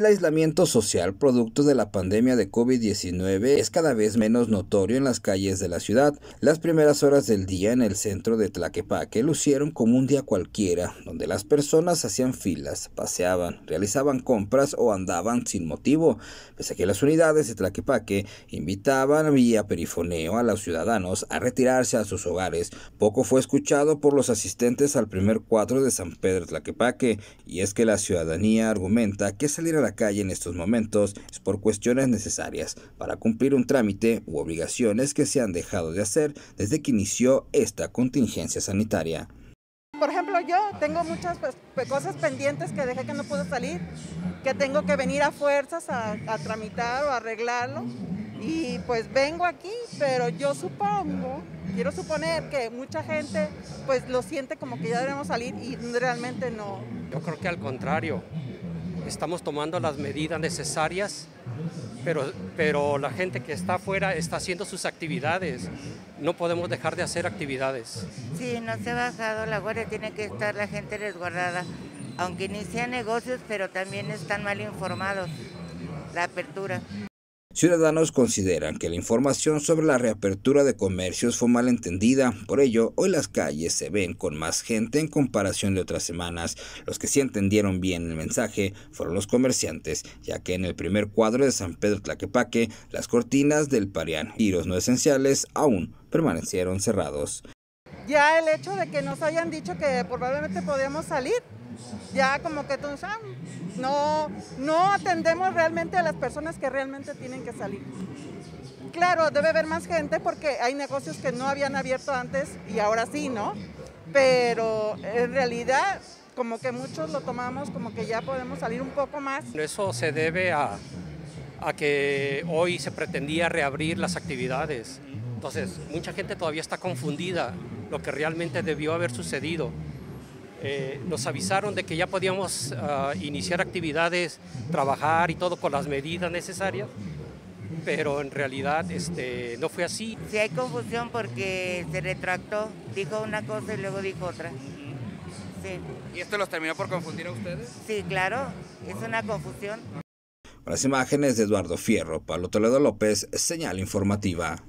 El aislamiento social producto de la pandemia de COVID-19 es cada vez menos notorio en las calles de la ciudad. Las primeras horas del día en el centro de Tlaquepaque lucieron como un día cualquiera, donde las personas hacían filas, paseaban, realizaban compras o andaban sin motivo, pese a que las unidades de Tlaquepaque invitaban vía perifoneo a los ciudadanos a retirarse a sus hogares. Poco fue escuchado por los asistentes al primer cuadro de San Pedro Tlaquepaque, y es que la ciudadanía argumenta que salir la calle en estos momentos es por cuestiones necesarias para cumplir un trámite u obligaciones que se han dejado de hacer desde que inició esta contingencia sanitaria. Por ejemplo, yo tengo muchas pues, cosas pendientes que dejé que no puedo salir, que tengo que venir a fuerzas a, a tramitar o arreglarlo. Y pues vengo aquí, pero yo supongo, quiero suponer que mucha gente pues lo siente como que ya debemos salir y realmente no. Yo creo que al contrario, estamos tomando las medidas necesarias, pero, pero la gente que está afuera está haciendo sus actividades. No podemos dejar de hacer actividades. Sí, no se ha bajado, la guardia tiene que estar la gente resguardada, aunque inician negocios, pero también están mal informados. La apertura. Ciudadanos consideran que la información sobre la reapertura de comercios fue mal entendida, por ello hoy las calles se ven con más gente en comparación de otras semanas. Los que sí entendieron bien el mensaje fueron los comerciantes, ya que en el primer cuadro de San Pedro Tlaquepaque las cortinas del Parián y los no esenciales aún permanecieron cerrados. Ya el hecho de que nos hayan dicho que probablemente podíamos salir, ya como que no, no atendemos realmente a las personas que realmente tienen que salir. Claro, debe haber más gente porque hay negocios que no habían abierto antes y ahora sí, ¿no? Pero en realidad como que muchos lo tomamos como que ya podemos salir un poco más. Eso se debe a, a que hoy se pretendía reabrir las actividades. Entonces, mucha gente todavía está confundida lo que realmente debió haber sucedido. Eh, nos avisaron de que ya podíamos uh, iniciar actividades, trabajar y todo con las medidas necesarias, pero en realidad este, no fue así. Sí hay confusión porque se retractó, dijo una cosa y luego dijo otra. Sí. ¿Y esto los terminó por confundir a ustedes? Sí, claro, es una confusión. Con las imágenes de Eduardo Fierro, Pablo Toledo López, señal informativa.